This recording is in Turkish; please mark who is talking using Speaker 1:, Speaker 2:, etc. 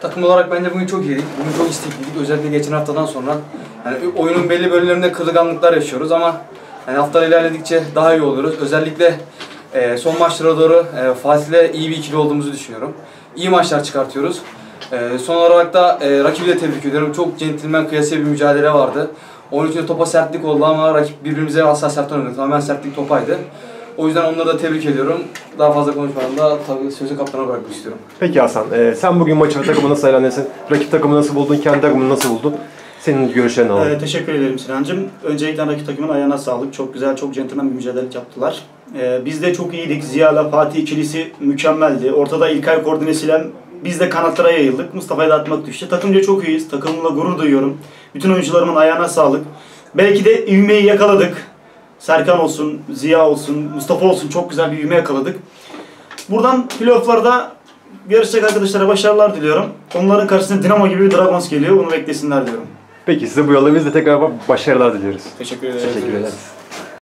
Speaker 1: Takım olarak bence bugün çok iyiydik. Bugün çok istekliydik. Özellikle geçen haftadan sonra. Yani oyunun belli bölümlerinde kırılganlıklar yaşıyoruz ama yani haftalar ilerledikçe daha iyi oluyoruz. Özellikle e, son maçlara doğru e, Fatih'le iyi bir ikili olduğumuzu düşünüyorum. İyi maçlar çıkartıyoruz. E, son olarak da e, rakibi de tebrik ediyorum. Çok centilmen kıyasıya bir mücadele vardı. Onun için de topa sertlik oldu ama rakip birbirimize asla sert oynadık. Tamamen sertlik topaydı. O yüzden onları da tebrik ediyorum. Daha fazla konuşmadan da tabii sözü kaptana bırakmak istiyorum.
Speaker 2: Peki Hasan, e, sen bugün maçı ve takımı nasıl değerlendirdin? Rakip takımı nasıl buldun? Kendi takımını nasıl buldun? Senin görüşlerini alalım.
Speaker 3: Ee, teşekkür ederim Sinancığım. Öncelikle rakip takımın ayağına sağlık. Çok güzel, çok centilmen bir mücadele yaptılar. Ee, biz de çok iyiydik. Ziya'la Fatih ikilisi mükemmeldi. Ortada İlkay koordinesiyle biz de kanatlara yayıldık. Mustafa'ya da atmak düştü. Takımca çok iyiyiz. Takımımla gurur duyuyorum. Bütün oyuncularımın ayağına sağlık. Belki de ivmeyi yakaladık. Serkan olsun, Ziya olsun, Mustafa olsun çok güzel bir ivme yakaladık. Buradan playoff'larda yarışacak arkadaşlara başarılar diliyorum. Onların karşısında Dinamo gibi bir Dragons geliyor. Bunu beklesinler diyorum.
Speaker 2: Peki size bu yolda biz de tekrar başarılar diliyoruz.
Speaker 3: Teşekkür ederim.
Speaker 2: Teşekkür ederiz.